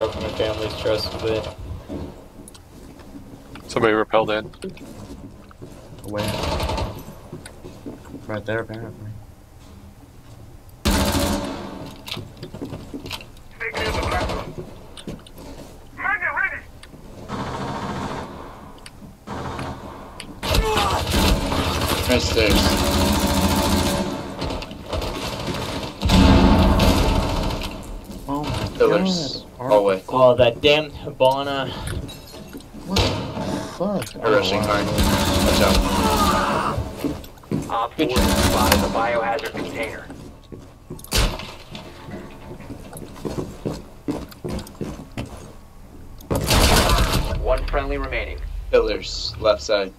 broken my family's trust with it. Somebody repelled in. Away. Right there, apparently. Stay clear of the black one. Magnet ready! Right stairs. Oh my Pillars. god. Hallway. Oh, that damn Hibana. What the fuck? They're rushing hard. Watch out. Op 4 has spotted the biohazard container. One friendly remaining. Pillars. Left side.